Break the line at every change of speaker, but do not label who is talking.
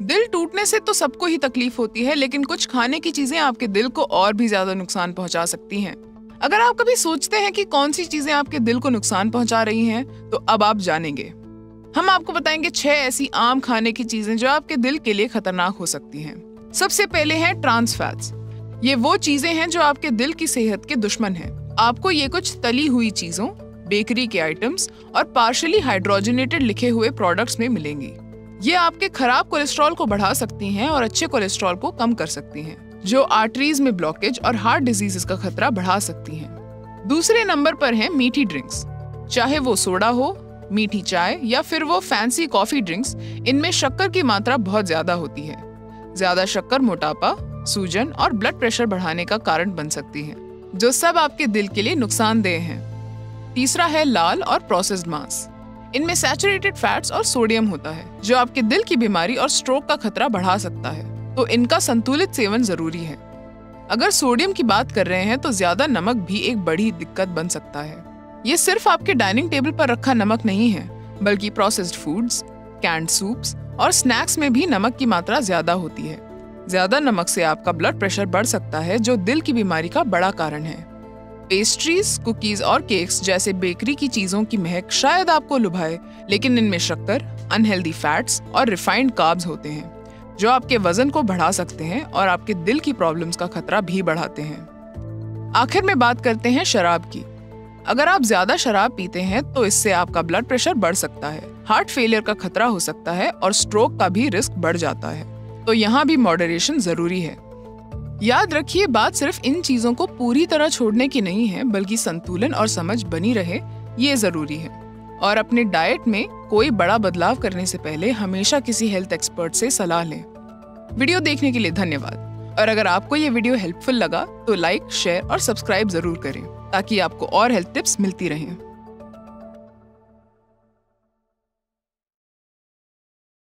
दिल टूटने से तो सबको ही तकलीफ़ होती है, लेकिन कुछ खाने की चीज़ें आपके दिल को और भी ज़्यादा नुकसान पहुँचा सकती हैं। अगर आप कभी सोचते हैं कि कौन सी चीज़ें आपके दिल को नुकसान पहुँचा रही हैं तो अब आप जानेंगे। हम आपको बताएँगे छह ऐसी आम खाने की चीज़ें जो आपके दिल के लिए खतरनाक हो सकती हैं। सबसे पहले है ट्रांस फैट्स ये वो चीज़ें हैं जो आपके दिल की सेहत के दुश्मन हैं। आपको ये कुछ तली हुई चीज़ों बेकरी के आइटम्स और पार्शली हाइड्रोजनेटेड लिखे हुए प्रोडक्ट्स में मिलेंगी। ये आपके खराब कोलेस्ट्रॉल को बढ़ा सकती हैं और अच्छे कोलेस्ट्रॉल को कम कर सकती हैं, जो आर्टरीज में ब्लॉकेज और हार्ट डिज़ीज़ का खतरा बढ़ा सकती हैं। दूसरे नंबर पर हैं मीठी ड्रिंक्स, चाहे वो सोडा हो, मीठी चाय या फिर वो फैंसी कॉफ़ी ड्रिंक्स, इनमें शक्कर की मात्रा बहुत ज़्यादा होती है। ज़्यादा शक्कर मोटापा, सूजन और ब्लड प्रेशर बढ़ाने का कारण बन सकती है, जो सब आपके दिल के लिए नुकसानदेह हैं। तीसरा है लाल और प्रोसेस्ड मांस। इनमें सैचुरेटेड फैट्स और सोडियम होता है, जो आपके दिल की बीमारी और स्ट्रोक का खतरा बढ़ा सकता है। तो इनका संतुलित सेवन ज़रूरी है। अगर सोडियम की बात कर रहे हैं तो ज़्यादा नमक भी एक बड़ी दिक्कत बन सकता है। ये सिर्फ़ आपके डाइनिंग टेबल पर रखा नमक नहीं है, बल्कि प्रोसेस्ड फूड्स कैंड सूप्स और स्नैक्स में भी नमक की मात्रा ज़्यादा होती है। ज़्यादा नमक से आपका ब्लड प्रेशर बढ़ सकता है, जो दिल की बीमारी का बड़ा कारण है। पेस्ट्रीज कुकीज और केक्स जैसे बेकरी की चीज़ों की महक शायद आपको लुभाए, लेकिन इनमें शक्कर अनहेल्दी फैट्स और रिफाइंड कार्ब्स होते हैं, जो आपके वज़न को बढ़ा सकते हैं और आपके दिल की प्रॉब्लम्स का खतरा भी बढ़ाते हैं। आखिर में बात करते हैं शराब की। अगर आप ज़्यादा शराब पीते हैं तो इससे आपका ब्लड प्रेशर बढ़ सकता है हार्ट फेलियर का खतरा हो सकता है और स्ट्रोक का भी रिस्क बढ़ जाता है। तो यहाँ भी मॉडरेशन ज़रूरी है। याद रखिए, बात सिर्फ़ इन चीज़ों को पूरी तरह छोड़ने की नहीं है, बल्कि संतुलन और समझ बनी रहे, ये ज़रूरी है। और अपने डाइट में कोई बड़ा बदलाव करने से पहले हमेशा किसी हेल्थ एक्सपर्ट से सलाह लें। वीडियो देखने के लिए धन्यवाद। और अगर आपको ये वीडियो हेल्पफुल लगा तो लाइक शेयर और सब्सक्राइब ज़रूर करें, ताकि आपको और हेल्थ टिप्स मिलती रहें।